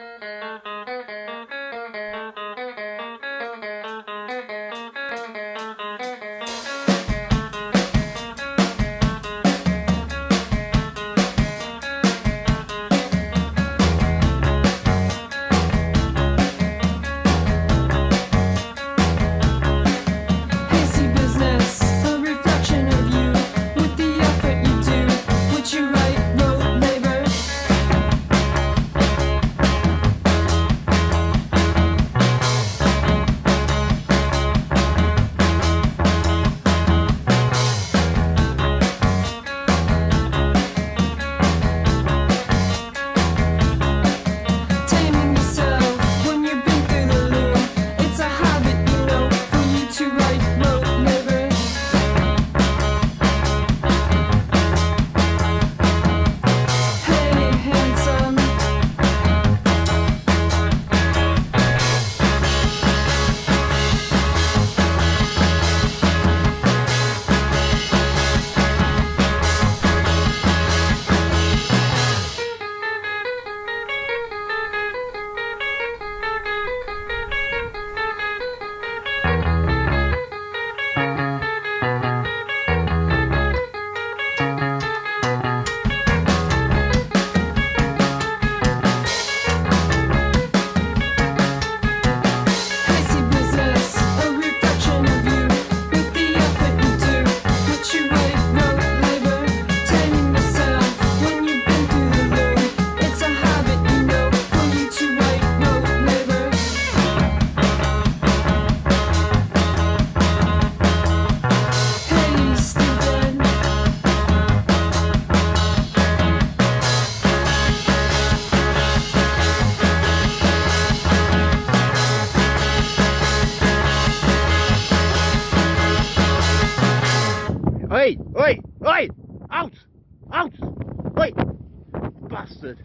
Hasty Oi, oi, oi! Out! Out! Oi! Bastard!